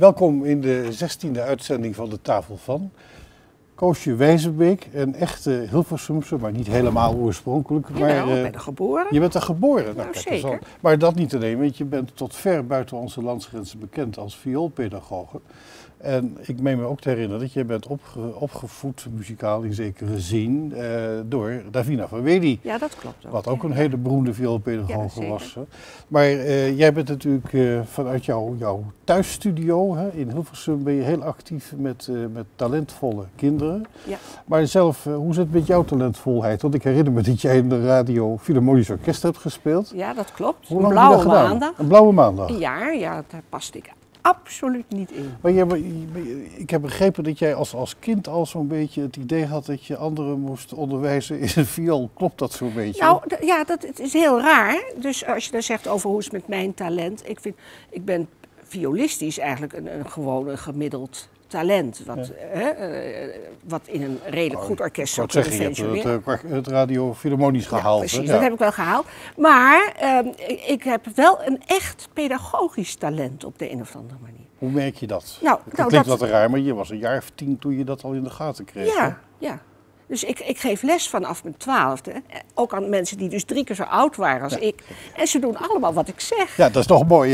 Welkom in de 16e uitzending van de Tafel van. Koosje Wijzenbeek, een echte Hilversumse, maar niet helemaal oorspronkelijk. Maar, Jawel, ik eh, ben er geboren. je bent er geboren. Nou, Nou, kijk zeker. Maar dat niet alleen, want je bent tot ver buiten onze landsgrenzen bekend als vioolpedagoge. En ik meen me ook te herinneren dat jij bent opge- opgevoed, muzikaal in zekere zin, eh, door Davina van Wedi. Ja, dat klopt ook. Wat ook een hele beroemde vioolpedagoge was. hè. Maar eh, jij bent natuurlijk eh, vanuit jouw, jouw thuisstudio hè, in Hilversum ben je heel actief met, met talentvolle kinderen. Ja. Maar zelf, hoe zit het met jouw talentvolheid? Want ik herinner me dat jij in de radio Philharmonisch Orkest hebt gespeeld. Ja, dat klopt. Hoe Een heb je blauwe gedaan? maandag. Een blauwe maandag. Een jaar, ja, daar paste ik absoluut niet in. Maar jij, maar ik heb begrepen dat jij als, als kind al zo'n beetje het idee had dat je anderen moest onderwijzen in een viool. Klopt dat zo'n beetje? Nou, ja, dat het is heel raar. Dus als je dan zegt over hoe is het met mijn talent. Ik, vind, ik ben violistisch eigenlijk een, een gewoon een gemiddeld talent. Wat, hè, eh, wat in een redelijk goed orkest zou kunnen zeggen, je hebt functioneren. het, eh, het radio Philharmonisch gehaald. Ja, precies, Ja. dat heb ik wel gehaald. Maar ehm, ik, heb wel een echt pedagogisch talent op de een of andere manier. Hoe merk je dat? Nou, Het nou, klinkt dat- wat raar, maar je was een jaar of tien toen je dat al in de gaten kreeg. hè? Ja, ja. Dus ik, ik geef les vanaf mijn twaalfde. eh, Ook aan mensen die dus drie keer zo oud waren als ik. En ze doen allemaal wat ik zeg. Ja, dat is toch mooi.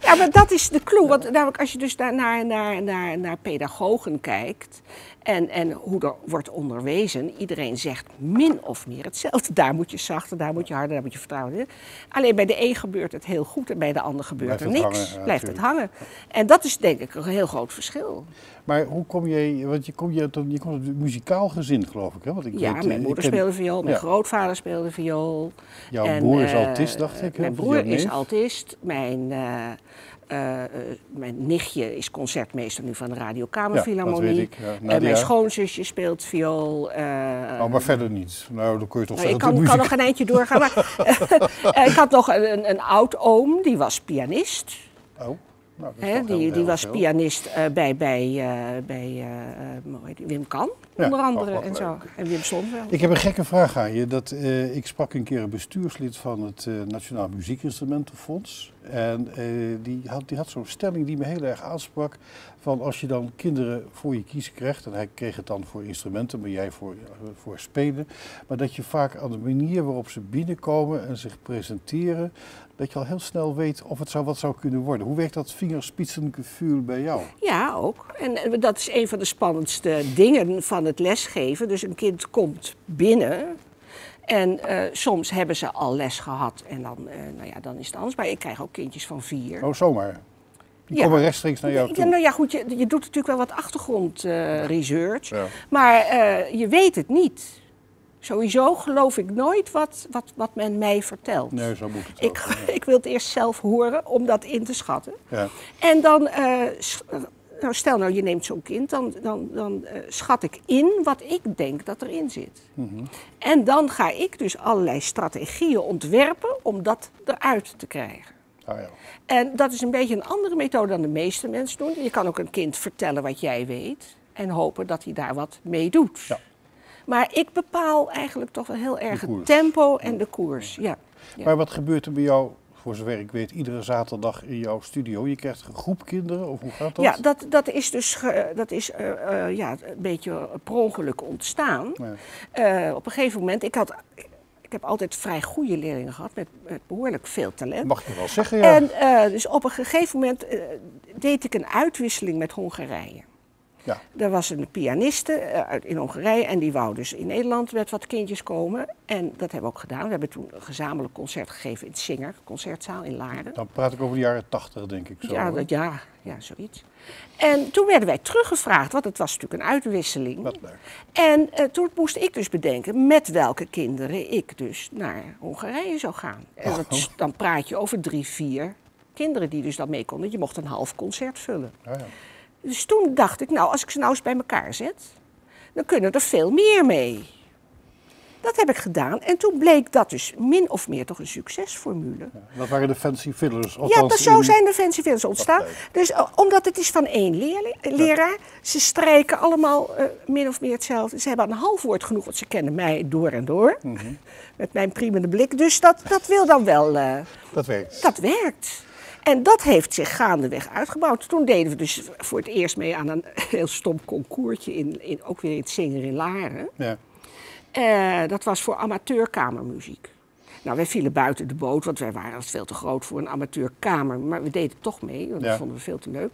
Ja, maar dat is de clue. Want namelijk als je dus naar, naar, naar, naar pedagogen kijkt en, en hoe er wordt onderwezen, iedereen zegt min of meer hetzelfde. Daar moet je zachter, daar moet je harder, daar moet je vertrouwen. Alleen bij de een gebeurt het heel goed en bij de ander gebeurt er niks. hangen, ja, Blijft het hangen. En dat is denk ik een heel groot verschil. maar hoe kom je, want je komt je, uit een- je komt uit een muzikaal gezin geloof ik. Hè? Want ik Ja, weet, eh, mijn ik moeder ken- speelde viool, mijn Ja. grootvader speelde viool. Jouw En, broer is eh, autist, dacht ik. Mijn broer is autist. Mijn, eh, eh, eh, mijn nichtje is concertmeester nu van de Radio Kamerfilharmonie. Ja, dat weet ik, ja. En Nadia. mijn schoonzusje speelt viool. eh, Oh, maar verder niet. Nou, dan kun je toch nou, ik kan, nog een eindje doorgaan. Maar, ik had nog een, een, een oud-oom, die was pianist. Oh, nou, die die was veel. pianist eh, bij, bij, eh, bij die, Wim Kan, Ja, onder andere. en, zo. leuk. en Wim Sonveld. Ik heb een gekke vraag aan je. Dat, ik sprak een keer een bestuurslid van het Nationaal Muziekinstrumentenfonds. En die had, die had zo'n stelling die me heel erg aansprak. Van als je dan kinderen voor je kiezen krijgt. En hij kreeg het dan voor instrumenten, maar jij voor, voor spelen. Maar dat je vaak aan de manier waarop ze binnenkomen en zich presenteren. Dat je al heel snel weet of het zou, wat zou kunnen worden. Hoe werkt dat vingerspitsengevoel bij jou? Ja, ook. En dat is een van de spannendste dingen van het lesgeven. Dus een kind komt binnen. En eh, soms hebben ze al les gehad en dan, eh, nou ja, dan is het anders. Maar ik krijg ook kindjes van vier. Oh, zomaar. Die Ja. komen rechtstreeks naar jou Ja, toe. nou ja, goed, je, je doet natuurlijk wel wat achtergrondresearch. Ja. Maar eh, je weet het niet. Sowieso geloof ik nooit wat, wat, wat men mij vertelt. Nee, zo moet het ik, ook. ik wil het eerst zelf horen om dat in te schatten. Ja. En dan, eh, s- nou, stel nou je neemt zo'n kind, dan, dan, dan eh, schat ik in wat ik denk dat erin zit. Mhm. En dan ga ik dus allerlei strategieën ontwerpen om dat eruit te krijgen. Ah, ja. En dat is een beetje een andere methode dan de meeste mensen doen. Je kan ook een kind vertellen wat jij weet en hopen dat hij daar wat mee doet. Ja. Maar ik bepaal eigenlijk toch wel heel erg het tempo en de koers. Ja. Ja. Maar wat gebeurt er bij jou, voor zover ik weet, iedere zaterdag in jouw studio? Je krijgt een groep kinderen, of hoe gaat dat? Ja, dat, dat is dus ge- dat is, eh, eh, ja, een beetje per ongeluk ontstaan. Ja. Eh, op een gegeven moment, ik, had, ik heb altijd vrij goede leerlingen gehad met, met behoorlijk veel talent. Mag je wel zeggen, ja. En dus op een gegeven moment deed ik een uitwisseling met Hongarije. Ja. Er was een pianiste eh, uit- in Hongarije en die wou dus in Nederland met wat kindjes komen. En dat hebben we ook gedaan. We hebben toen een gezamenlijk concert gegeven in het Singer, concertzaal in Laarden. Dan praat ik over de jaren tachtig, denk ik zo. Ja, dat, ja, ja, zoiets. En toen werden wij teruggevraagd, want het was natuurlijk een uitwisseling. Wat leuk. En eh, toen moest ik dus bedenken met welke kinderen ik dus naar Hongarije zou gaan. En Oh. dat, dan praat je over drie, vier kinderen die dus dan mee konden. Je mocht een half concert vullen. Ja, ja. Dus toen dacht ik, nou, als ik ze nou eens bij elkaar zet, dan kunnen er veel meer mee. Dat heb ik gedaan en toen bleek dat dus min of meer toch een succesformule. Dat waren de fancy fiddlers. Ja, dat zo in- zijn de fancy films ontstaan. Dus eh, omdat het is van één leerling- leraar, ze strijken allemaal eh, min of meer hetzelfde. Ze hebben een half woord genoeg, want ze kennen mij door en door. Mhm. Met mijn priemende blik. Dus dat, dat wil dan wel, eh, Dat werkt. dat werkt. En dat heeft zich gaandeweg uitgebouwd. Toen deden we dus voor het eerst mee aan een heel stom concourtje, in, in, ook weer in het Zinger in Laren. Ja. Eh, dat was voor amateurkamermuziek. Nou, wij vielen buiten de boot, want wij waren veel te groot voor een amateurkamer. Maar we deden toch mee, want Ja. dat vonden we veel te leuk.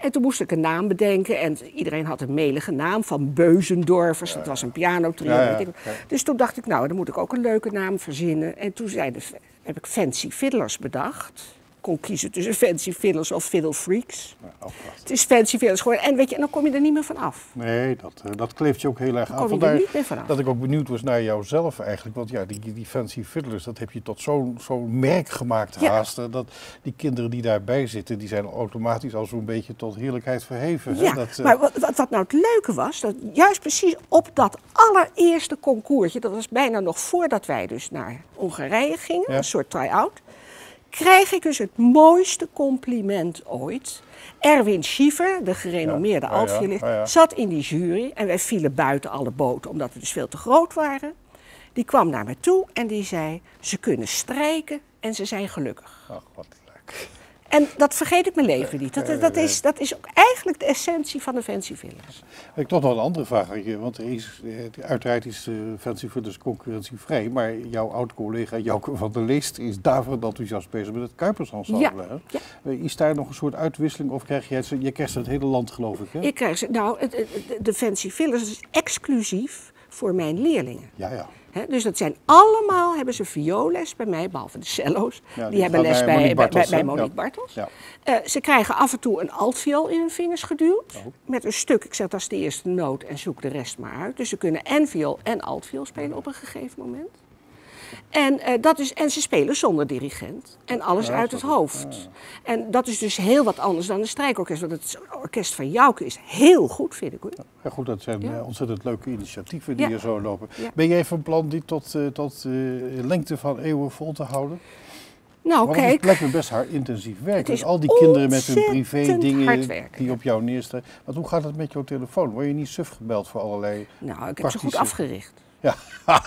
En toen moest ik een naam bedenken. En iedereen had een melige naam van Beuzendorfers. Dat was een pianotrio. Ja, ja, ja. Dus toen dacht ik, nou, dan moet ik ook een leuke naam verzinnen. En toen zei de, heb ik Fancy Fiddlers bedacht. Kon kiezen tussen Fancy Fiddlers of Fiddle Freaks. Oh. Het is Fancy Fiddlers geworden. En weet je, en dan kom je er niet meer van af. Nee, dat, eh, dat kleeft je ook heel erg Dan aan. kom je er niet meer dat ik ook benieuwd was naar jouzelf eigenlijk. Want ja, die, die fancy fiddlers, dat heb je tot zo'n zo'n merk gemaakt Ja. haast. Dat die kinderen die daarbij zitten, die zijn automatisch al zo'n beetje tot heerlijkheid verheven. hè. Ja, dat, eh, maar wat, wat, wat nou het leuke was, dat juist precies op dat allereerste concoursje, dat was bijna nog voordat wij dus naar Hongarije gingen, Ja. een soort try-out, krijg ik dus het mooiste compliment ooit. Erwin Schiever, de gerenommeerde Ja, zat in die jury en wij vielen buiten alle boten omdat we dus veel te groot waren. Die kwam naar me toe en die zei, ze kunnen strijken en ze zijn gelukkig. Ach, wat leuk. En dat vergeet ik mijn leven niet. Dat, dat, is, dat is ook eigenlijk de essentie van de Fancy Village. Ik heb toch nog een andere vraag aan je. Want er is, eh, uiteraard is eh, fancy fiddlers concurrentievrij. Maar jouw oud-collega Jouke van der Leest is daverend enthousiast bezig met het Kuipersensemble. Ja, ja. Eh, Is daar nog een soort uitwisseling of krijg jij het, je krijgt het hele land geloof ik hè? Ik krijg ze, nou, de- de Fancy Village is exclusief voor mijn leerlingen. Ja, ja. Dus dat zijn allemaal, hebben ze vioolles bij mij, behalve de cello's. Ja, die, die hebben les bij Monique bij, Bartels, bij hè? Monique Ja. Bartels. Ja. Eh, ze krijgen af en toe een altviool in hun vingers geduwd. Oh. Met een stuk, ik zeg dat is de eerste noot en zoek de rest maar uit. Dus ze kunnen en viool en altviool spelen op een gegeven moment. En, eh, dat is, en ze spelen zonder dirigent en alles Ja, uit het het. hoofd. En dat is dus heel wat anders dan een strijkorkest. Want het orkest van Jouke is heel goed, vind ik hoor. Ja, goed, dat zijn Ja. eh, ontzettend leuke initiatieven die er zo lopen. Ben jij van plan die tot, eh, tot lengte van eeuwen vol te houden? Nou, Want het kijk. lijkt me best hard intensief werk. Het Met al die kinderen met hun privé dingen die op jou neerstaan. Want hoe gaat het met jouw telefoon? Word je niet suf gebeld voor allerlei... Nou, ik heb ze goed afgericht. Ja,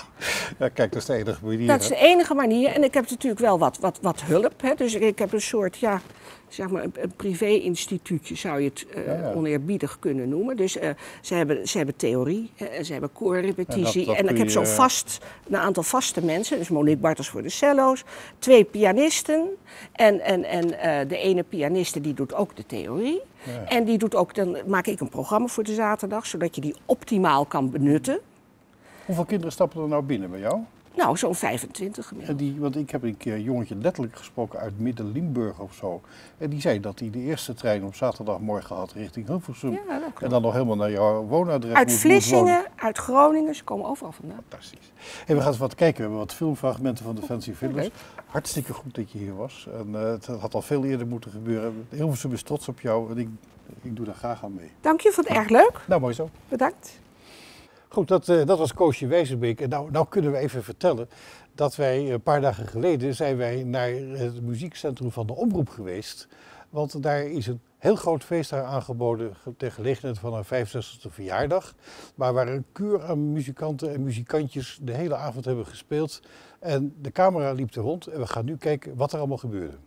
ja kijk, dat is de enige manier. Dat is de enige manier. En ik heb natuurlijk wel wat, wat, wat hulp. Hè. Dus ik, ik heb een soort, ja, zeg maar, een, een privé-instituutje zou je het eh, Ja, ja. oneerbiedig kunnen noemen. Dus eh, ze, hebben, ze hebben theorie, hè, en ze hebben koorrepetitie. En dat- dat En, ik heb zo vast een aantal vaste mensen. Dus Monique Bartels voor de cello's, twee pianisten. En, en, en eh, de ene pianiste die doet ook de theorie. Ja. En die doet ook, dan maak ik een programma voor de zaterdag, zodat je die optimaal kan benutten. Hoeveel kinderen stappen er nou binnen bij jou? Nou, zo'n 25 gemiddeld. En die, want ik heb een keer een jongetje letterlijk gesproken uit Midden-Limburg of zo. En die zei dat hij de eerste trein op zaterdagmorgen had richting Hilversum. Ja, klopt. en dan nog helemaal naar jouw woonadres Uit. Vlissingen, uit Groningen, ze komen overal vandaan. Fantastisch. En we gaan eens wat kijken. We hebben wat filmfragmenten van de Fancy leuk. Hartstikke goed dat je hier was. En eh, het had al veel eerder moeten gebeuren. Hilversum is trots op jou en ik, ik doe daar graag aan mee. Dank je, vond het erg leuk. Nou, mooi zo. Bedankt. Goed, dat, eh, dat was Koosje Wijzenbeek. En nou, nou kunnen we even vertellen dat wij een paar dagen geleden zijn wij naar het muziekcentrum van de Omroep geweest. Want daar is een heel groot feest daar aangeboden ge- ter gelegenheid van haar 65e verjaardag. Maar waar een kuur aan muzikanten en muzikantjes de hele avond hebben gespeeld. En de camera liep er rond en we gaan nu kijken wat er allemaal gebeurde.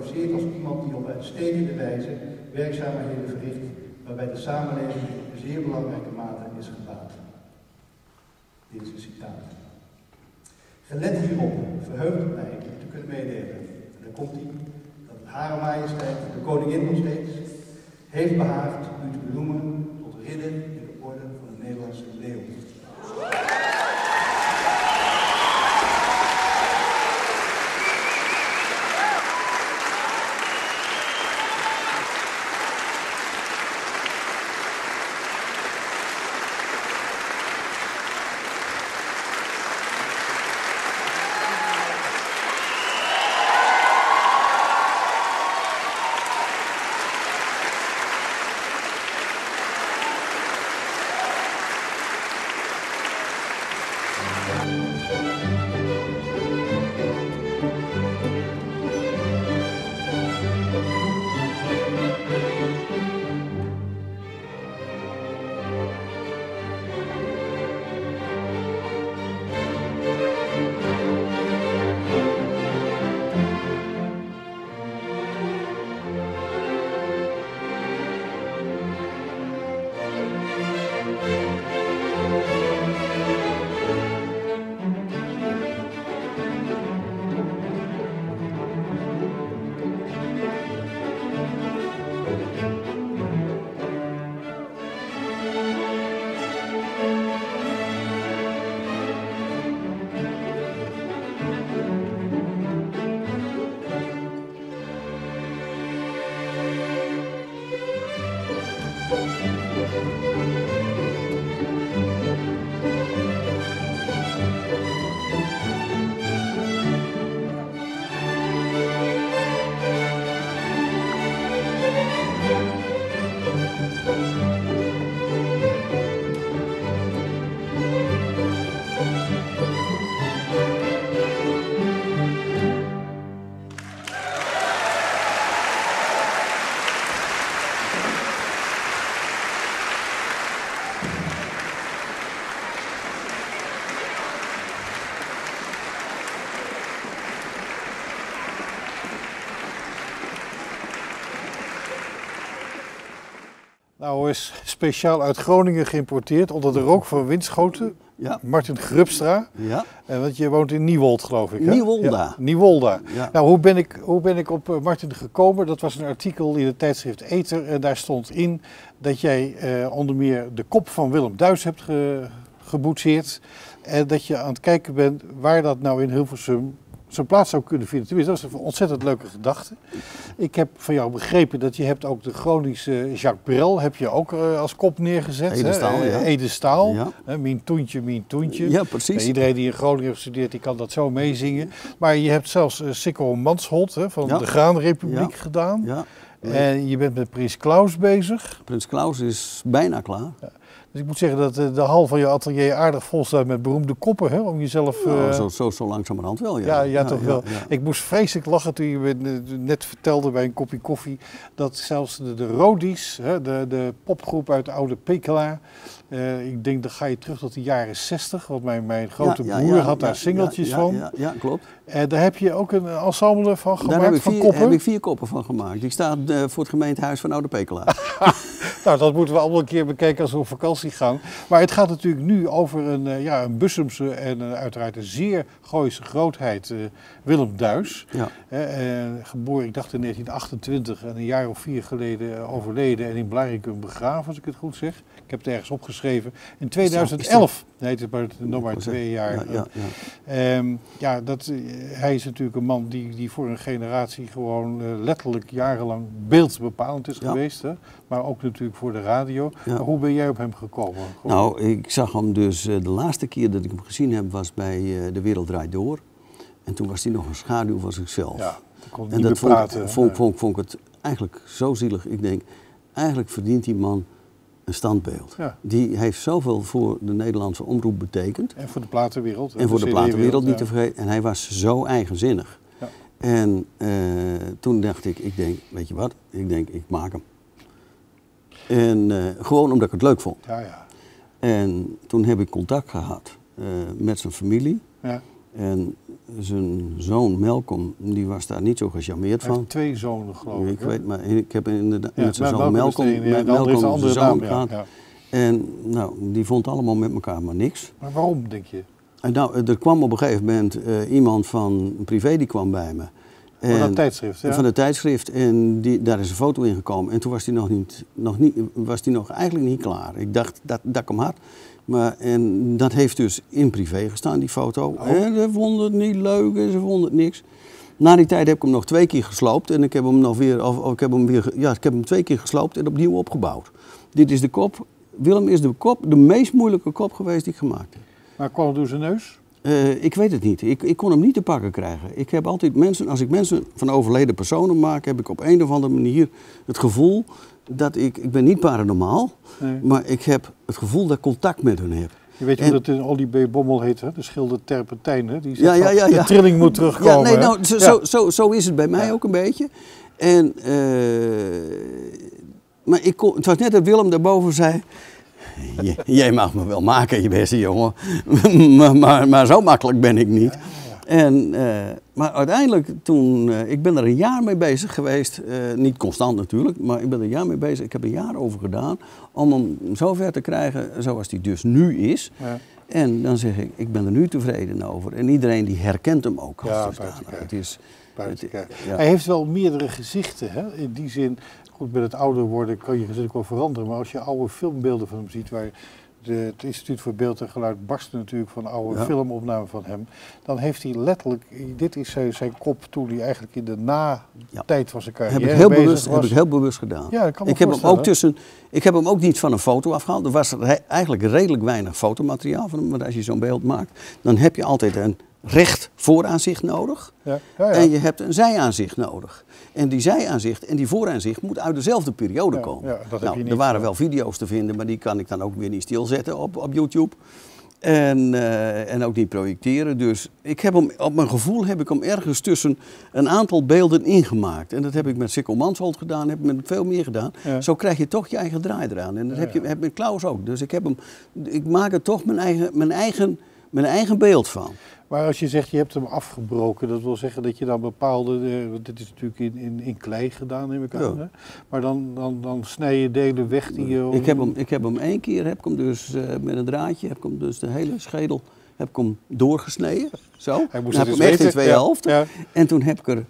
Als iemand die op uitstekende wijze werkzaamheden verricht waarbij de samenleving in zeer belangrijke mate is gebaat. Dit is een citaat. Gelet hierop verheugt het mij te kunnen meedelen, en daar komt hij, dat Hare Majesteit, de Koningin nog steeds, heeft behaagd u te benoemen tot ridder Nou is speciaal uit Groningen geïmporteerd onder de rook van Winschoten. Ja. Martin Grubstra. Ja. En want je woont in Nieuwold, geloof ik. Hè? Nieuwolda. Ja, Nieuwolda. Ja. Nou, hoe ben, ik, hoe ben ik op eh, Martin gekomen? Dat was een artikel in het tijdschrift Eter. En daar stond in dat jij eh, onder meer de kop van Willem Duis hebt ge, geboetseerd. En dat je aan het kijken bent waar dat nou in Hilversum zijn plaats zou kunnen vinden. Tenminste, dat is een ontzettend leuke gedachte. Ik heb van jou begrepen dat je hebt ook de chronische Jacques Brel heb je ook eh, als kop neergezet. Ede hè? Eh, ja. Ede Staal. Ja. Hè, Mien Toentje, Mien Toentje. Ja, precies. Nou, iedereen die in Groningen heeft gestudeerd, die kan dat zo meezingen. Maar je hebt zelfs Sikko Mansholt hè, van Ja. de Graanrepubliek Ja. gedaan. Ja. En je bent met Prins Klaus bezig. Prins Klaus is bijna klaar. Dus ik moet zeggen dat eh, de hal van je atelier aardig vol staat met beroemde koppen. Hè, om jezelf... Nou, eh, zo, zo, zo langzamerhand wel, ja. ja, ja, toch wel. Ik moest vreselijk lachen toen je me net vertelde bij een kopje koffie dat zelfs de, de Rodies, hè, de, de popgroep uit de oude Pekela, eh, ik denk dan ga je terug tot de jaren 60, want mijn, mijn grote Ja, ja, broer ja, had daar singeltjes van. Ja, ja, klopt. En daar heb je ook een ensemble van Daar gemaakt heb ik, van vier, koppen. heb ik vier koppen van gemaakt. Die staan eh, voor het gemeentehuis van Oude Pekela. Nou, dat moeten we allemaal een keer bekijken als we op vakantie gaan. Maar het gaat natuurlijk nu over een, eh, ja, een Bussumse en eh, uiteraard een zeer Gooise grootheid, eh, Willem Duis. eh, geboren, ik dacht in 1928 en een jaar of vier geleden eh, overleden en in Blaricum begraven, als ik het goed zeg. Ik heb het ergens opgeschreven. In 2011, nee het is maar, nog maar twee jaar. Ja, ja. Ehm, ja, dat, eh, hij is natuurlijk een man die, die voor een generatie gewoon eh, letterlijk jarenlang beeldbepalend is geweest. Hè? Maar ook natuurlijk voor de radio. Hoe ben jij op hem gekomen? Gewoon- Nou, ik zag hem dus, eh, de laatste keer dat ik hem gezien heb was bij De Wereld Draait Door. En toen was hij nog een schaduw van zichzelf. ja, kon en niet dat vond, praten. vond, Nee. vond, vond ik het eigenlijk zo zielig. Ik denk, eigenlijk verdient die man een standbeeld. Ja. Die heeft zoveel voor de Nederlandse omroep betekend. En voor de platenwereld. En voor de platenwereld niet te ja. vergeten. En hij was zo eigenzinnig. Ja. En eh, toen dacht ik, ik denk, weet je wat? Ik denk, ik maak hem. En eh, gewoon omdat ik het leuk vond. Ja, ja. En toen heb ik contact gehad eh, met zijn familie. ja. En zijn zoon Melkom, die was daar niet zo gecharmeerd Hij van. heeft twee zonen, geloof ik. Ik hè? weet maar, ik heb inderdaad Ja, met zijn zoon Malcolm de ja, met de zijn zoon gehad. ja. En nou, die vond allemaal met elkaar maar niks. Maar waarom, denk je? En nou, er kwam op een gegeven moment eh, iemand van privé die kwam bij me. Van dat tijdschrift, ja? Van het tijdschrift. En die, daar is een foto in gekomen. En toen was hij nog, niet, nog, niet, was die nog eigenlijk niet klaar. Ik dacht dat, dat ik hem had. Maar, en dat heeft dus in privé gestaan, die foto. En ze vonden het niet leuk en ze vonden het niks. Na die tijd heb ik hem nog twee keer gesloopt. En ik heb hem nog weer, of, of ik heb hem weer, ja, ik heb hem twee keer gesloopt en opnieuw opgebouwd. Dit is de kop. Willem is de kop, de meest moeilijke kop geweest die ik gemaakt heb. Maar kwam het door zijn neus? Eh, ik weet het niet. Ik, ik kon hem niet te pakken krijgen. Ik heb altijd mensen, als ik mensen van overleden personen maak, heb ik op een of andere manier het gevoel dat ik, ik ben niet paranormaal, Nee. maar ik heb het gevoel dat ik contact met hun heb. Je weet En- hoe dat in Olly B. Bommel heet, hè? de schilder Terpentijn. Hè? Die zegt Ja, ja, ja, ja. de trilling moet terugkomen. Ja, nee, nou, zo, zo, zo, zo is het bij mij ook een beetje. En, eh, maar ik kon, het was net dat Willem daarboven zei. "J- Jij mag me wel maken, je beste jongen. maar, maar, maar zo makkelijk ben ik niet. En, eh, maar uiteindelijk, toen, eh, ik ben er een jaar mee bezig geweest. eh, niet constant natuurlijk, maar ik ben er een jaar mee bezig. Ik heb een jaar over gedaan om hem zo ver te krijgen zoals hij dus nu is. Ja. En dan zeg ik, ik ben er nu tevreden over. En iedereen die herkent hem ook als Ja, buiten. Het is, Buiten het- ja. Hij heeft wel meerdere gezichten. Hè? In die zin, goed, met het ouder worden kan je gezicht ook wel veranderen. Maar als je oude filmbeelden van hem ziet, waar de, het Instituut voor Beeld en Geluid barstte natuurlijk van oude Ja. filmopnamen van hem. Dan heeft hij letterlijk, dit is zijn, zijn kop toen hij eigenlijk in de na-tijd van zijn heb carrière ik, heel bewust, was. heb ik heel bewust gedaan. Ja, dat kan me ik, heb hem ook tussen, ik heb hem ook niet van een foto afgehaald. Er was eigenlijk redelijk weinig fotomateriaal van hem. Want als je zo'n beeld maakt, dan heb je altijd een recht vooraanzicht nodig. Ja, ja, ja. En je hebt een zijaanzicht nodig. En die zijaanzicht en die vooraanzicht moet uit dezelfde periode komen. dat nou, niet, er waren wel video's te vinden, maar die kan ik dan ook weer niet stilzetten op, op YouTube. En, eh, en ook niet projecteren. Dus ik heb hem, op mijn gevoel heb ik hem ergens tussen een aantal beelden ingemaakt. En dat heb ik met Sikkel Mansholt gedaan, heb ik met veel meer gedaan. Ja. Zo krijg je toch je eigen draai eraan. En dat Ja, heb je ja. heb met Klaus ook. Dus ik, heb hem, ik maak er toch mijn eigen, mijn, eigen, mijn eigen beeld van. Maar als je zegt je hebt hem afgebroken, dat wil zeggen dat je dan bepaalde, eh, want dit is natuurlijk in, in, in klei gedaan neem ik aan, Ja. maar dan, dan, dan snij je delen weg die je... Ik heb hem, ik heb hem één keer, heb ik hem dus eh, met een draadje, heb ik hem dus de hele schedel heb ik hem doorgesneden. Zo. Hij moest Dan het heb ik eens hem echt in twee Ja, helften. ja. En toen heb ik er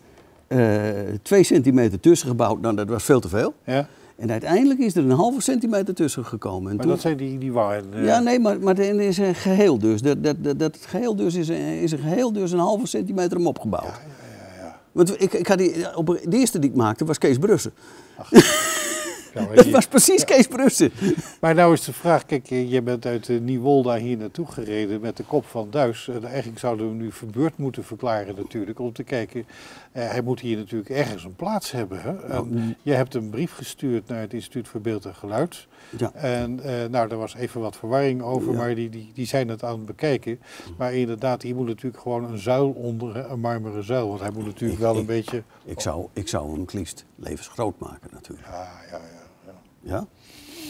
eh, twee centimeter tussen gebouwd. Nou, dat was veel te veel. Ja, En uiteindelijk is er een halve centimeter tussen gekomen. En maar toen- dat zijn die, die waren. eh, Ja, nee, maar, maar het is een geheel dus. Dat, dat, dat, dat geheel dus is, een- is een geheel dus een halve centimeter hem opgebouwd. Want ik, ik had die, op, de eerste die ik maakte was Kees Brussen. ja, maar Dat was precies Kees Brussen. Maar nou is de vraag, kijk, eh, je bent uit uh, Nieuwolda hier naartoe gereden met de kop van Duis. En eigenlijk zouden we hem nu verbeurd moeten verklaren natuurlijk, om te kijken. eh, hij moet hier natuurlijk ergens een plaats hebben. Hè? En je hebt een brief gestuurd naar het Instituut voor Beeld en Geluid. Ja. En eh, nou, daar was even wat verwarring over, Ja. maar die, die, die zijn het aan het bekijken. Maar inderdaad, hier moet natuurlijk gewoon een zuil onder, een marmeren zuil. Want hij moet natuurlijk Ik- wel een ik- beetje... Ik zou, ik zou hem het liefst levensgroot maken natuurlijk. Ja, ja, ja. Ja.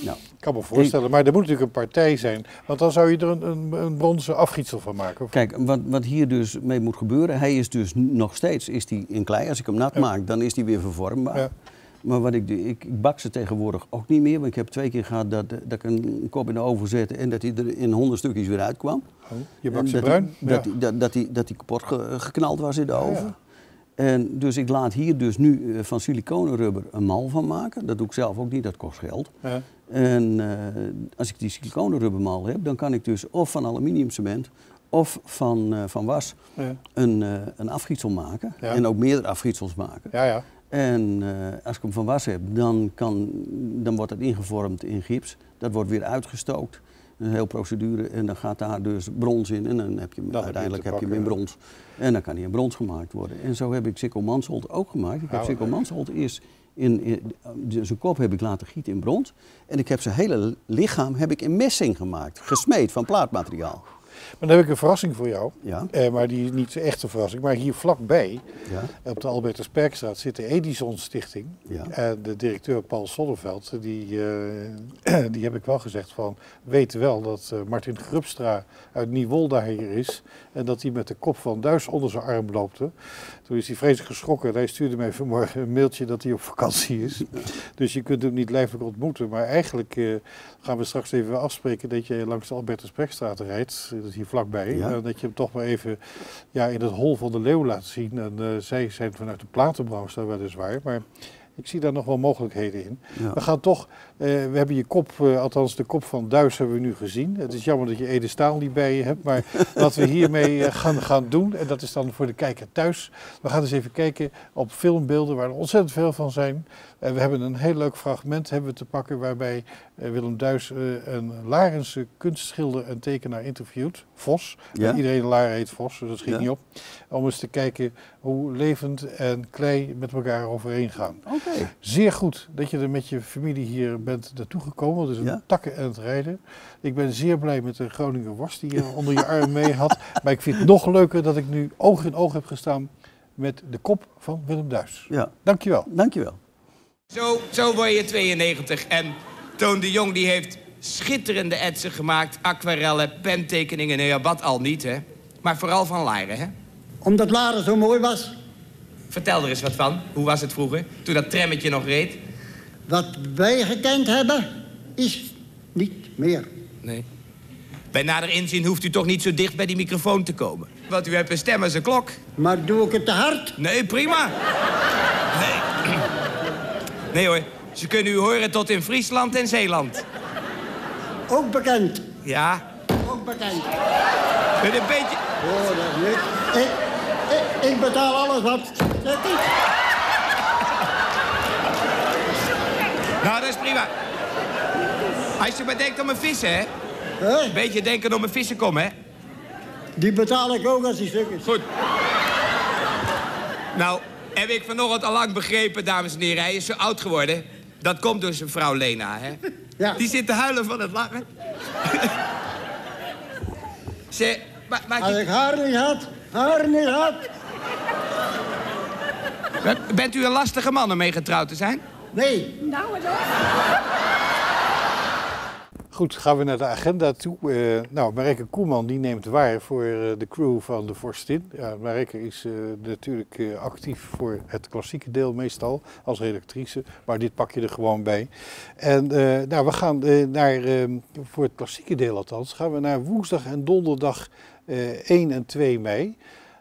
Nou, Ik kan me voorstellen, maar er moet natuurlijk een partij zijn. Want dan zou je er een, een, een bronzen afgietsel van maken. Of- kijk, wat, wat hier dus mee moet gebeuren, hij is dus nog steeds is die in klei. Als ik hem nat Ja. maak, dan is hij weer vervormbaar. Ja. Maar wat ik, doe, ik, ik bak ze tegenwoordig ook niet meer. Want ik heb twee keer gehad dat, dat ik een kop in de oven zette en dat hij er in honderd stukjes weer uitkwam. Oh, je bakt En ze dat, bruin? Dat, Ja. die- dat, dat, die, dat die kapot ge- geknald was in de oven. En dus ik laat hier dus nu eh, van siliconenrubber een mal van maken. Dat doe ik zelf ook niet, dat kost geld. Ja. En eh, als ik die siliconenrubbermal heb, dan kan ik dus of van aluminiumcement of van, eh, van was Ja. een, eh, een afgietsel maken. Ja. En ook meerdere afgietsels maken. ja, ja. En als ik hem van was heb, dan, kan, dan wordt het ingevormd in gips. Dat wordt weer uitgestookt. Een hele procedure. En dan gaat daar dus brons in. En dan heb je hem, Dan uiteindelijk te heb je hem in brons. En dan kan hij in brons gemaakt worden. En zo heb ik Mansholt ook gemaakt. Ik heb Sikko nee. Mansholt eerst in, in, zijn kop heb ik laten gieten in brons. En ik heb zijn hele lichaam heb ik in messing gemaakt. Gesmeed van plaatmateriaal. Maar dan heb ik een verrassing voor jou. Ja, Eh, maar die is niet echt een verrassing. Maar hier vlakbij, ja, op de Albertus Perkstraat, zit de Edison Stichting. ja. En de directeur Paul Sonneveld, die, eh, die heb ik wel gezegd van, weet wel dat eh, Martin Grubstra uit Nieuwolda hier is. En dat hij met de kop van Duis onder zijn arm loopte. Toen is hij vreselijk geschrokken. en Hij stuurde mij vanmorgen een mailtje dat hij op vakantie is. Dus je kunt hem niet lijfelijk ontmoeten. Maar eigenlijk gaan we straks even afspreken dat je langs de Albertus Perkstraat rijdt. Hier vlakbij. Ja. En dat je hem toch maar even ja, in het hol van de leeuw laat zien. En eh, zij zijn vanuit de platenbranche daar weliswaar. Maar ik zie daar nog wel mogelijkheden in. ja. We gaan toch, eh, we hebben je kop, eh, althans de kop van Duis hebben we nu gezien. Het is jammer dat je Ede Staal niet bij je hebt, maar wat we hiermee eh, gaan, gaan doen, en dat is dan voor de kijker thuis. We gaan eens even kijken op filmbeelden waar er ontzettend veel van zijn. En we hebben een heel leuk fragment hebben we te pakken waarbij Willem Duis een Larense kunstschilder en tekenaar interviewt, Vos. Ja? Iedereen Laren heet Vos, dus dat schiet Ja. niet op. Om eens te kijken hoe levend en klei met elkaar overeen gaan. Oké. Zeer goed dat je er met je familie hier bent naartoe gekomen. want Het is een Ja. takken en het rijden. Ik ben zeer blij met de Groninger worst die je onder je arm mee had. Maar ik vind het nog leuker dat ik nu oog in oog heb gestaan met de kop van Willem Duis. Ja, Dankjewel. dankjewel. Zo, zo word je 92. En Toon de Jong die heeft schitterende etsen gemaakt. Aquarellen, pentekeningen. Nee, ja, wat al niet, hè. Maar vooral van Laren, hè. Omdat Laren zo mooi was. Vertel er eens wat van. Hoe was het vroeger, toen dat trammetje nog reed? Wat wij gekend hebben, is niet meer. Nee. Bij nader inzien hoeft u toch niet zo dicht bij die microfoon te komen. Want u hebt een stem als een klok. Maar doe ik het te hard? Nee, prima. Nee. Nee hoor, ze kunnen u horen tot in Friesland en Zeeland. Ook bekend. Ja, Ook bekend. met een beetje... Oh, dat is niet. Ik, ik, ik betaal alles wat. Zet ik. Nou, dat is prima. Als je maar denkt om een vissen, hè. Een beetje denken om een vissen komen, hè. Die betaal ik ook als die stuk is. Goed. Nou, heb ik vanochtend al lang begrepen, dames en heren. Hij is zo oud geworden. Dat komt door zijn vrouw Lena, hè. Ja. Die zit te huilen van het lachen. Ze, maar, maar Als ik haar niet had, haar niet had. bent u een lastige man om mee getrouwd te zijn? Nee, Goed, gaan we naar de agenda toe. Eh, nou, Marijke Koeman die neemt waar voor eh, de crew van de Vorstin. Ja, Marijke is eh, natuurlijk eh, actief voor het klassieke deel meestal als redactrice, maar dit pak je er gewoon bij. En eh, nou, we gaan naar, eh, voor het klassieke deel althans, gaan we naar woensdag en donderdag eh 1 en 2 mei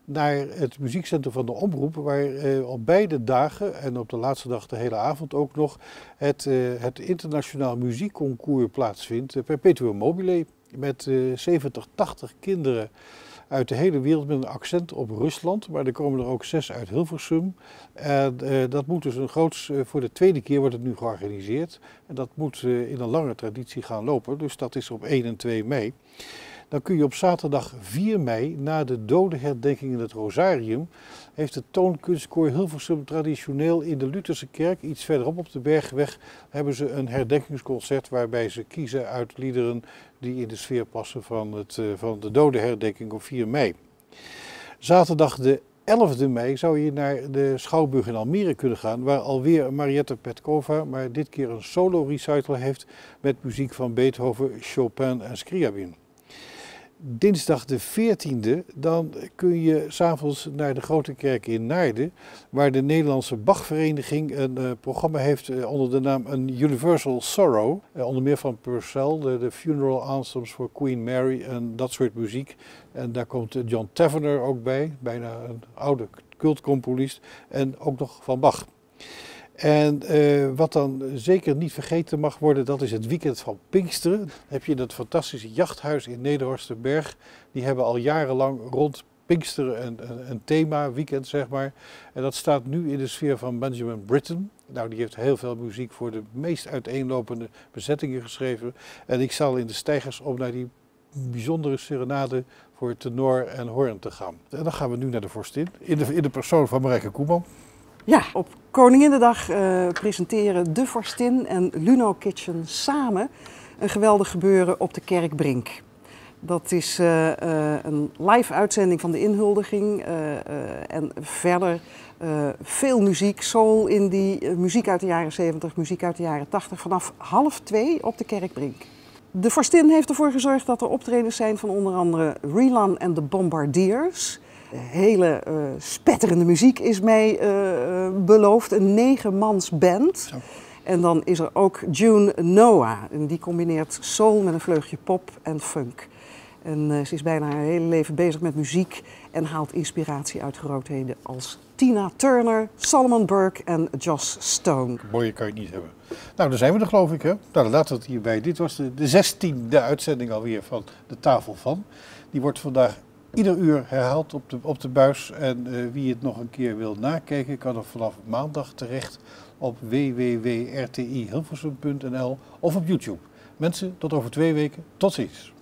naar het muziekcentrum van de Omroep, waar eh, op beide dagen en op de laatste dag de hele avond ook nog het, eh, het internationaal muziekconcours plaatsvindt, uh, Perpetuum Mobile, met eh 70, 80 kinderen uit de hele wereld met een accent op Rusland, maar er komen er ook zes uit Hilversum. En eh, dat moet dus een groots, eh, voor de tweede keer wordt het nu georganiseerd. En dat moet eh, in een lange traditie gaan lopen, dus dat is op 1 en 2 mei. Dan kun je op zaterdag 4 mei, na de dodenherdenking in het Rosarium, heeft het Toonkunstkoor Hilversum traditioneel in de Lutherse kerk, iets verderop op de Bergweg, hebben ze een herdenkingsconcert waarbij ze kiezen uit liederen die in de sfeer passen van, het, eh, van de dodenherdenking op 4 mei. Zaterdag de 11e mei zou je naar de Schouwburg in Almere kunnen gaan, waar alweer Mariette Petkova, maar dit keer een solo recital heeft met muziek van Beethoven, Chopin en Scriabin. Dinsdag de 14e, dan kun je s'avonds naar de Grote Kerk in Naarden, waar de Nederlandse Bachvereniging een eh, programma heeft eh, onder de naam een Universal Sorrow. Eh, onder meer van Purcell, de, funeral anthems voor Queen Mary en dat soort muziek. En daar komt John Tavener ook bij, bijna een oude cultcomponist, en ook nog van Bach. En eh, wat dan zeker niet vergeten mag worden, dat is het weekend van Pinksteren. Dan heb je dat fantastische jachthuis in Nederhorstenberg. Die hebben al jarenlang rond Pinksteren een, een, thema, weekend zeg maar. En dat staat nu in de sfeer van Benjamin Britten. Nou, die heeft heel veel muziek voor de meest uiteenlopende bezettingen geschreven. En ik zal in de stijgers om naar die bijzondere serenade voor tenor en hoorn te gaan. En dan gaan we nu naar de vorstin, in de, in de persoon van Marijke Koeman. Ja, op Koninginnedag uh, presenteren De Vorstin en Luno Kitchen samen een geweldig gebeuren op de Kerkbrink. Dat is uh, uh, een live uitzending van de inhuldiging en verder veel muziek, soul, indie, muziek uit de jaren 70, muziek uit de jaren 80 vanaf half twee op de Kerkbrink. De Vorstin heeft ervoor gezorgd dat er optredens zijn van onder andere Relan en de Bombardiers. Hele uh, spetterende muziek is mij uh, beloofd, een negenmans band. Zo. En dan is er ook June Noah. En die combineert soul met een vleugje pop en funk. En uh, ze is bijna haar hele leven bezig met muziek en haalt inspiratie uit grootheden als Tina Turner, Solomon Burke en Joss Stone. Mooie kan je niet hebben. Nou, dan zijn we er geloof ik. Hè? Nou, laten we het hierbij. Dit was de, de zestiende uitzending alweer van de Tafel van. Die wordt vandaag ieder uur herhaald op de, op de buis. En uh, wie het nog een keer wil nakijken, kan er vanaf maandag terecht op www.rtihilversum.nl of op YouTube. Mensen, tot over twee weken. Tot ziens.